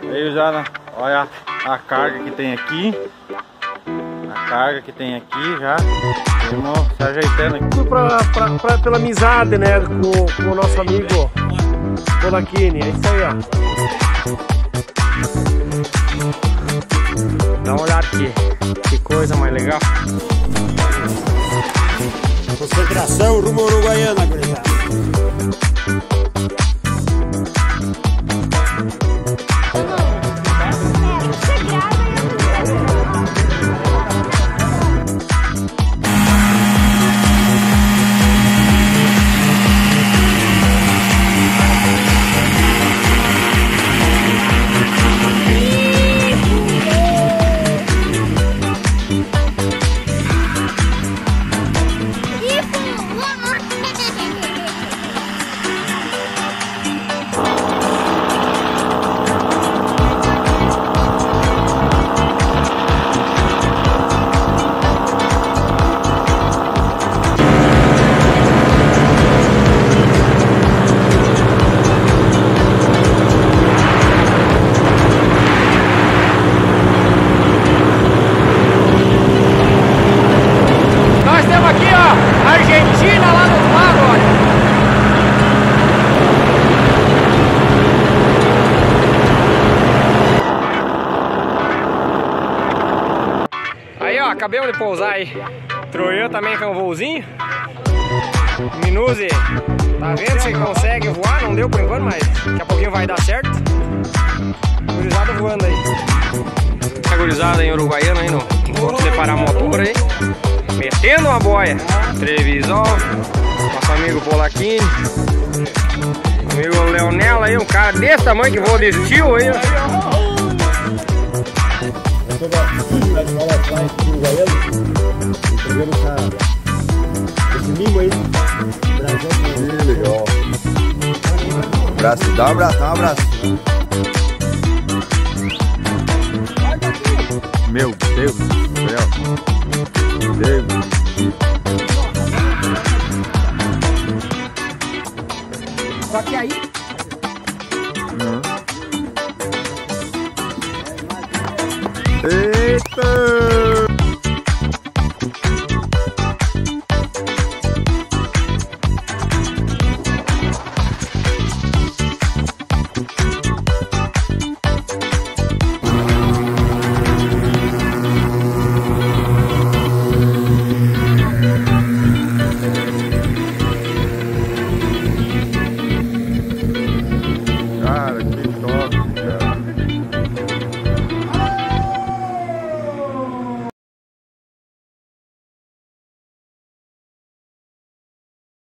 Veio já, na, olha a carga que tem aqui. A carga que tem aqui já. Vamos se ajeitando aqui. Tudo pra, pra, pra, pela amizade, né? Com, com o nosso amigo Polakini. É isso aí, ó. Dá uma olhada aqui. Que coisa mais legal. Concentração rumo Uruguaiana, gurizada. Argentina lá outro lado, olha. Aí, ó, acabamos de pousar aí. Troian também com um voozinho. Minuzi, tá vendo se consegue voar? Não deu por enquanto, mas daqui a pouquinho vai dar certo. Gurizada voando aí. A gurizada em Uruguaiana aí no encontro de Paramotor aí. Metendo uma boia. Trevisol. Nosso amigo Polaquini. Amigo Leonel aí, um cara desse tamanho que voa de estilo aí. Esse aí. Legal. Abraço, dá um abraço, dá um abraço. Meu Deus do céu. Meu Deus. Só que aí Eita! Cara, que